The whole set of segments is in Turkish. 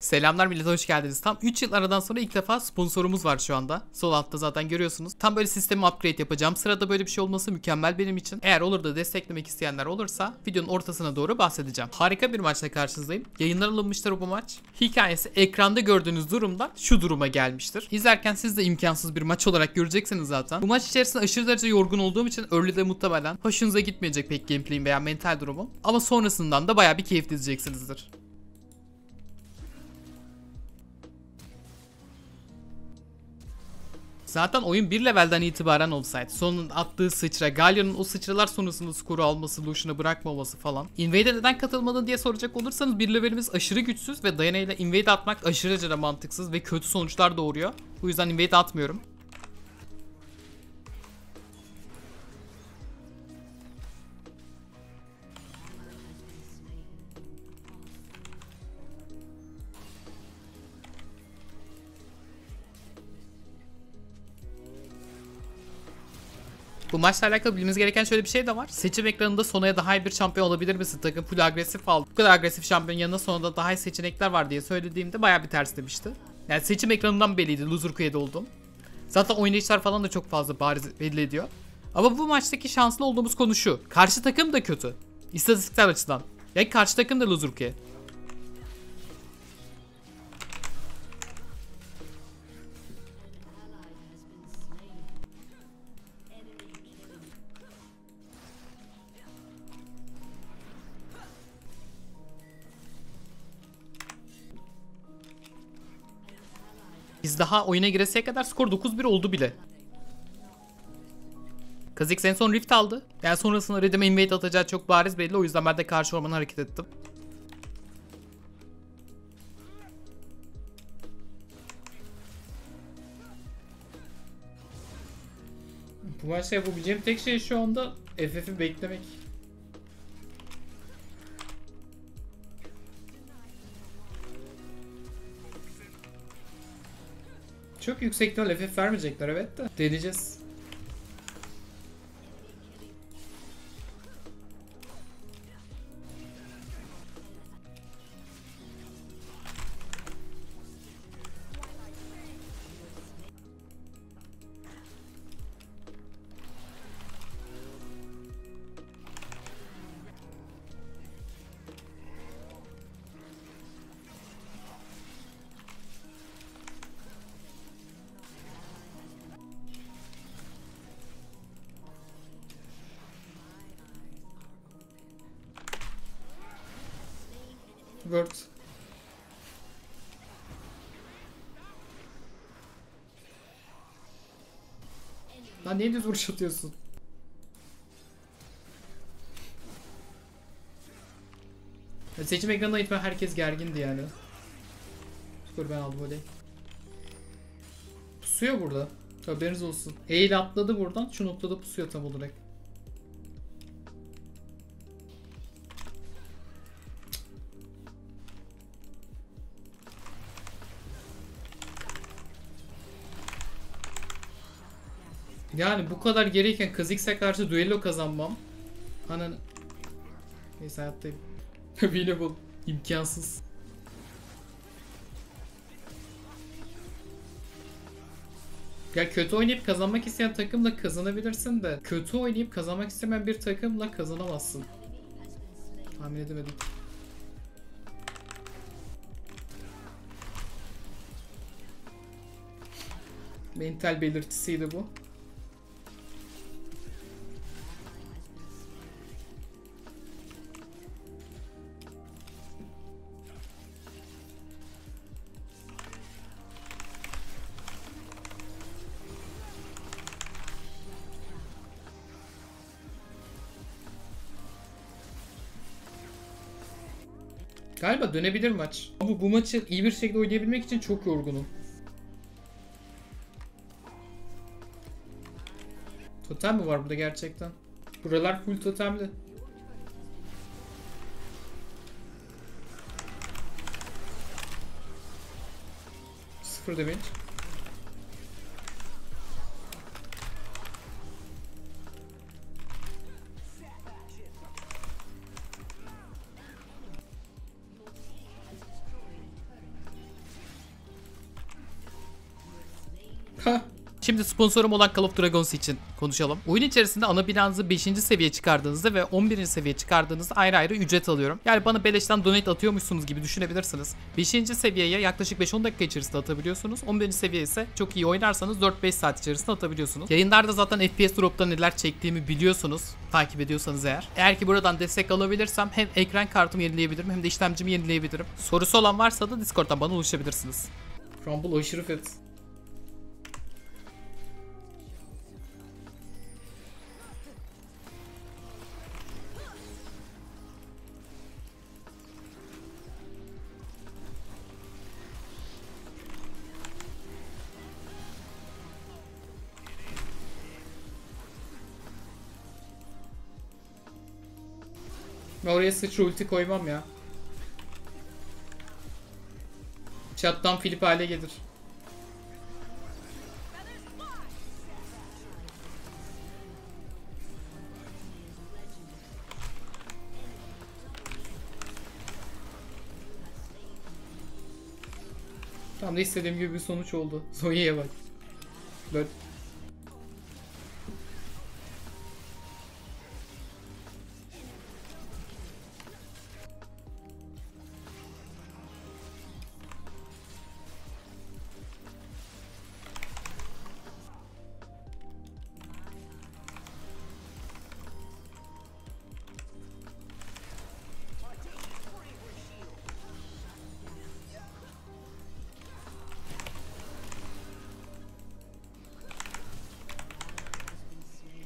Selamlar millet hoş geldiniz. Tam 3 yıl aradan sonra ilk defa sponsorumuz var şu anda. Sol altta zaten görüyorsunuz. Tam böyle sistemi upgrade yapacağım. Sırada böyle bir şey olması mükemmel benim için. Eğer olur da desteklemek isteyenler olursa videonun ortasına doğru bahsedeceğim. Harika bir maçla karşınızdayım. Yayınlar alınmıştır bu maç. Hikayesi ekranda gördüğünüz durumda şu duruma gelmiştir. İzlerken siz de imkansız bir maç olarak göreceksiniz zaten. Bu maç içerisinde aşırı derece yorgun olduğum için early'de muhtemelen hoşunuza gitmeyecek pek gameplay'im veya mental durumum. Ama sonrasından da bayağı bir keyif izleyeceksinizdir. Zaten oyun bir levelden itibaren olsaydı. Sonun attığı sıçra, Galio'nun o sıçralar sonrasında skoru alması, Lucian'ı bırakmaması falan. Invade'e neden katılmadın diye soracak olursanız bir levelimiz aşırı güçsüz ve Diana ile Invade atmak aşırı derecede mantıksız ve kötü sonuçlar doğuruyor. Bu yüzden Invade atmıyorum. Bu maçla alakalı bilmeniz gereken şöyle bir şey de var. Seçim ekranında Sona'ya daha iyi bir şampiyon olabilir misin? Takım full agresif aldı. Bu kadar agresif şampiyon yanında Sona'da daha iyi seçenekler var diye söylediğimde bayağı bir ters demişti. Yani seçim ekranından belliydi loser queue'de oldum. Zaten oynayışlar falan da çok fazla bariz belli ediyor. Ama bu maçtaki şanslı olduğumuz konu şu. Karşı takım da kötü. İstatistiksel açıdan. Yani karşı takım da loser queue. Daha oyuna gireseye kadar skor 9-1 oldu bile. Kha'Zix en son Rift aldı. Yani sonrasında Redim'e invade atacağı çok bariz belli. O yüzden ben de karşı ormana hareket ettim. Bu maçta yapabileceğim tek şey şu anda FF'i beklemek. Çok yüksek ihtimal FF vermeyecekler evet de. Deneyeceğiz. Word. Lan niye vuruş atıyorsun? Seçim ekranına itme herkes gergindi yani. Dur ben aldım öyle. Pusuyor burada. Haberiniz olsun. Eğil atladı buradan. Şu noktada pusuyor tam olarak. Yani bu kadar geriyken Kha'Zix'e karşı düello kazanmam. Anan... Neyse hayattayım. Available. imkansız. Ya kötü oynayıp kazanmak isteyen takımla kazanabilirsin de kötü oynayıp kazanmak istemeyen bir takımla kazanamazsın. Tahmin edemedim. Mental belirtisiydi bu. Galiba dönebilir maç. Ama bu maçı iyi bir şekilde oynayabilmek için çok yorgunum. Totem mi var burada gerçekten? Buralar full totemli. Sıfır damage. Şimdi sponsorum olan Call of Dragons için konuşalım. Oyun içerisinde ana binanızı 5. seviye çıkardığınızda ve 11. seviye çıkardığınızda ayrı ayrı ücret alıyorum. Yani bana beleşten donate atıyormuşsunuz gibi düşünebilirsiniz. 5. seviyeye yaklaşık 5-10 dakika içerisinde atabiliyorsunuz. 11. seviye ise çok iyi oynarsanız 4-5 saat içerisinde atabiliyorsunuz. Yayınlarda zaten FPS drop'ta neler çektiğimi biliyorsunuz. Takip ediyorsanız eğer. Eğer ki buradan destek alabilirsem hem ekran kartımı yenileyebilirim hem de işlemcimi yenileyebilirim. Sorusu olan varsa da Discord'dan bana ulaşabilirsiniz. Rumble aşırı fet. Ben oraya sıçra ulti koymam ya. Çattan Filip hale gelir. Tam da istediğim gibi bir sonuç oldu. Zonya'ya bak. Böyle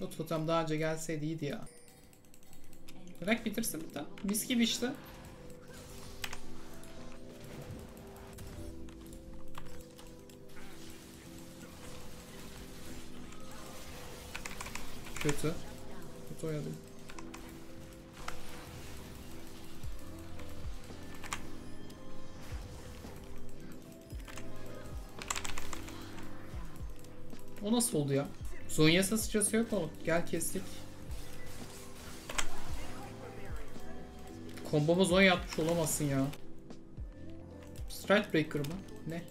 O totem daha önce gelseydi iyiydi ya. Bırak bitirsin bir daha. Mis gibi işte. Kötü. Kötü oynadım. O nasıl oldu ya? Zonya sıçrası yok mu? Gel kestik. Komboma Zonya atmış olamazsın ya. Strike Breaker mı? Ne?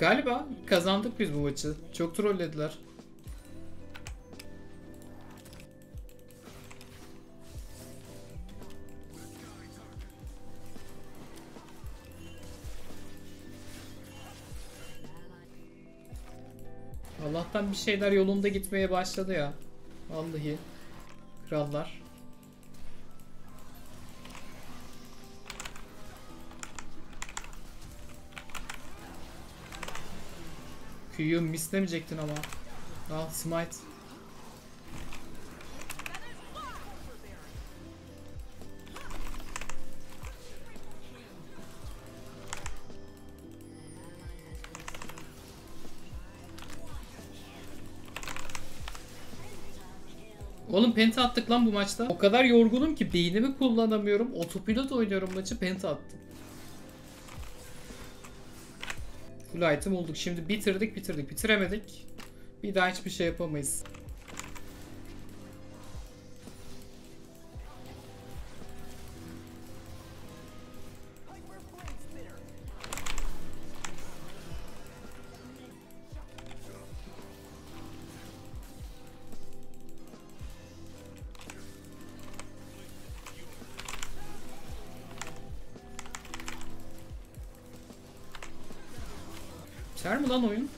Galiba kazandık biz bu maçı. Çok trollediler. Allah'tan bir şeyler yolunda gitmeye başladı ya. Vallahi. Krallar. Q'yu mislemeyecektin ama. Al smite. Oğlum penta attık lan bu maçta. O kadar yorgunum ki beynimi kullanamıyorum. Otopilot oynuyorum maçı penta attım. Full item olduk. Şimdi bitirdik bitirdik. Bitiremedik. Bir daha hiçbir şey yapamayız. Biter mi lan oyun?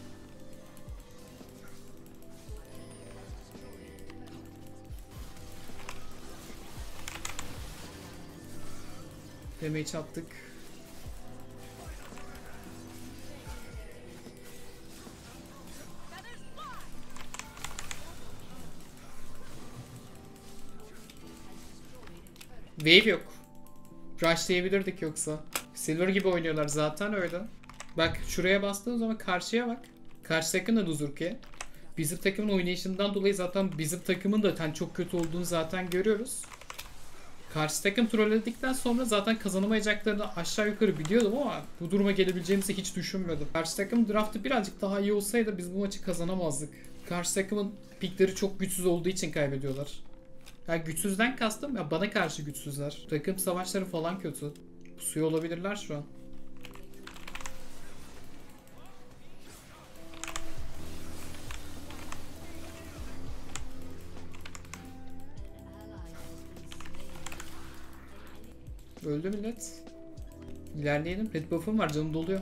Damage attık. Wave yok. Rushlayabilirdik yoksa. Silver gibi oynuyorlar zaten öyle. Bak şuraya bastığın zaman karşıya bak. Karşı takım da Duzurke. Bizim takımın oynayışından dolayı zaten bizim takımın da hani çok kötü olduğunu zaten görüyoruz. Karşı takım trolledikten sonra zaten kazanamayacaklarını aşağı yukarı biliyordum ama bu duruma gelebileceğimizi hiç düşünmüyordum. Karşı takım draftı birazcık daha iyi olsaydı biz bu maçı kazanamazdık. Karşı takımın pikleri çok güçsüz olduğu için kaybediyorlar. Ya güçsüzden kastım ya bana karşı güçsüzler. Takım savaşları falan kötü. Pusuyor olabilirler şu an. Öldü millet. İlerleyelim. Red buff'um var canım doluyor.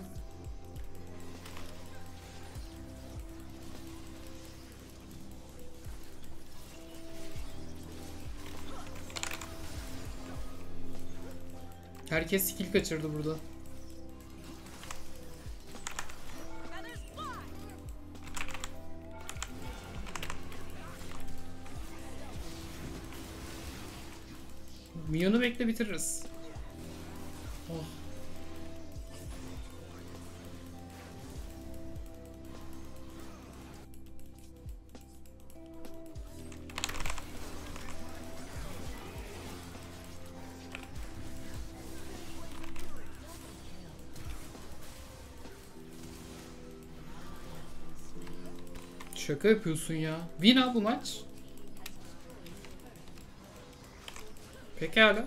Herkes skill kaçırdı burada. Minyonu bekle bitiririz. Şaka yapıyorsun ya. Win ha bu maç. Pekala.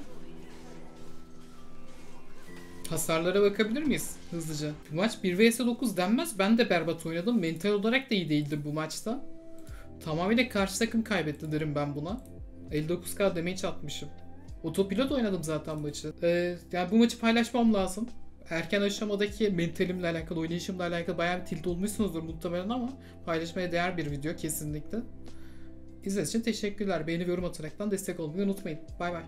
Hasarlara bakabilir miyiz hızlıca? Bu maç 1 vs 9 denmez. Ben de berbat oynadım. Mental olarak da iyi değildim bu maçta. Tamamıyla karşı takım kaybetti derim ben buna. 59k damage atmışım. Otopilot oynadım zaten maçı. Ee, yani bu maçı paylaşmam lazım. Erken aşamadaki mentalimle alakalı, oynayışımla alakalı bayağı bir tilt olmuşsunuzdur muhtemelen ama paylaşmaya değer bir video kesinlikle. İzlediğiniz için teşekkürler. Beğeni ve yorum ataraktan destek olmayı unutmayın. Bay bay.